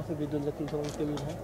वहाँ से भी दो लकी से उनके भी हैं